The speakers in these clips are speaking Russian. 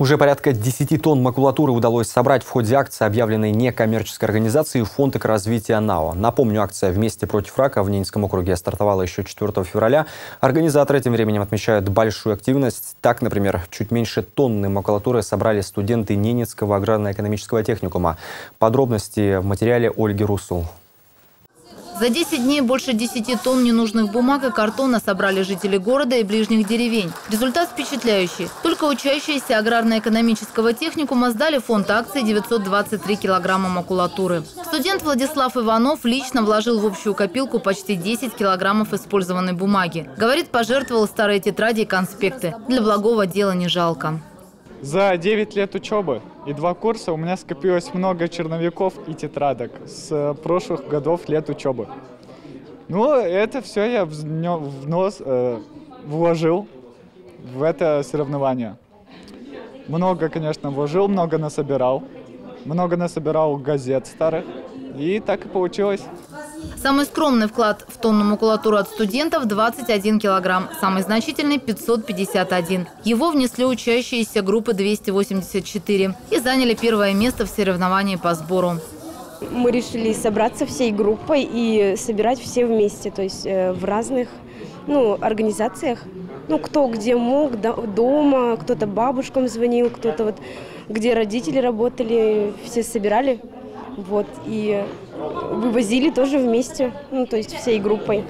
Уже порядка 10 тонн макулатуры удалось собрать в ходе акции, объявленной некоммерческой организацией Фонд экоразвития НАО. Напомню, акция «Вместе против рака» в Ненецком округе стартовала еще 4 февраля. Организаторы тем временем отмечают большую активность. Так, например, чуть меньше тонны макулатуры собрали студенты Ненецкого аграрно-экономического техникума. Подробности в материале Ольги Русул. За 10 дней больше 10 тонн ненужных бумаг и картона собрали жители города и ближних деревень. Результат впечатляющий. Только учащиеся аграрно-экономического техникума сдали фонд акции 923 килограмма макулатуры. Студент Владислав Иванов лично вложил в общую копилку почти 10 килограммов использованной бумаги. Говорит, пожертвовал старые тетради и конспекты. Для благого дела не жалко. За 9 лет учебы и два курса у меня скопилось много черновиков и тетрадок с прошлых годов лет учебы. Ну, это все я в нос э, вложил в это соревнование. Много, конечно, вложил, много насобирал. Много насобирал газет старых. И так и получилось. Самый скромный вклад в тонну макулатуры от студентов – 21 килограмм. Самый значительный – 551. Его внесли учащиеся группы 284 и заняли первое место в соревновании по сбору. Мы решили собраться всей группой и собирать все вместе, то есть э, в разных ну, организациях. Ну, кто где мог, дома, кто-то бабушкам звонил, кто-то вот где родители работали, все собирали вот, и вывозили тоже вместе, ну, то есть всей группой.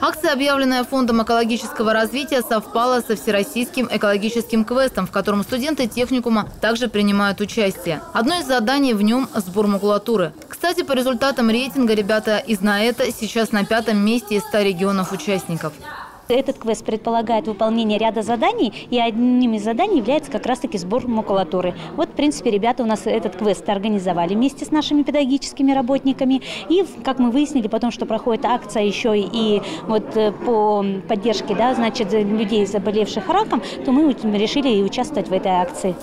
Акция, объявленная Фондом экологического развития, совпала со всероссийским экологическим квестом, в котором студенты техникума также принимают участие. Одно из заданий в нем – сбор макулатуры. Кстати, по результатам рейтинга ребята из НАЭТа сейчас на пятом месте из 100 регионов участников. Этот квест предполагает выполнение ряда заданий, и одним из заданий является как раз-таки сбор макулатуры. Вот, в принципе, ребята у нас этот квест организовали вместе с нашими педагогическими работниками. И, как мы выяснили, потом, что проходит акция еще и вот э, по поддержке, да, значит, людей, заболевших раком, то мы решили участвовать в этой акции.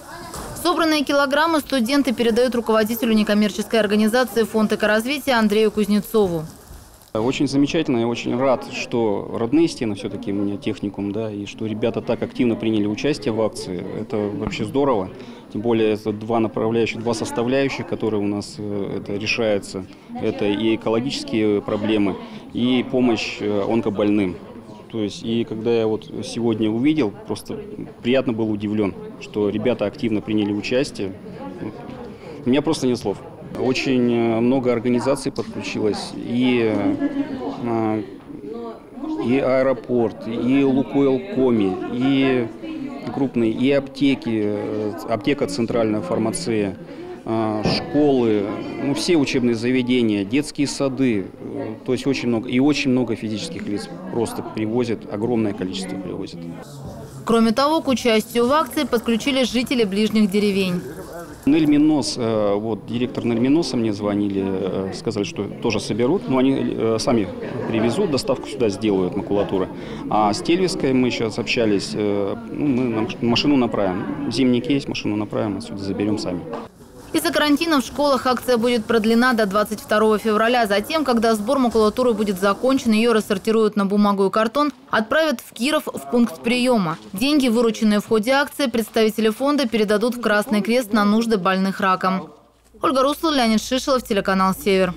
Собранные килограммы студенты передают руководителю некоммерческой организации Фонд экоразвития Андрею Кузнецову. Очень замечательно, я очень рад, что родные стены все-таки у меня техникум, да, и что ребята так активно приняли участие в акции. Это вообще здорово. Тем более это два направляющих, два составляющих, которые у нас э, это решаются. Это и экологические проблемы, и помощь э, онкобольным. То есть, и когда я вот сегодня увидел, просто приятно был удивлен, что ребята активно приняли участие. У меня просто нет слов. Очень э, много организаций подключилось, и, э, и аэропорт, и Лукойл Коми, и крупные, и аптеки, э, аптека «Центральная фармация», школы, ну, все учебные заведения, детские сады, то есть очень много, и очень много физических лиц просто привозят, огромное количество привозят. Кроме того, к участию в акции подключили жители ближних деревень. Нельминос, э, вот директор Нельминоса мне звонили, э, сказали, что тоже соберут, но они э, сами привезут, доставку сюда сделают макулатуры. А с Тельвиской мы сейчас общались, ну, мы машину направим, зимний кейс, машину направим, отсюда заберем сами. Из-за карантина в школах акция будет продлена до 22 февраля. Затем, когда сбор макулатуры будет закончен, ее рассортируют на бумагу и картон, отправят в Киров в пункт приема. Деньги, вырученные в ходе акции, представители фонда передадут в Красный Крест на нужды больных раком. Ольга Руслан, Леонид Шишелов, телеканал «Север».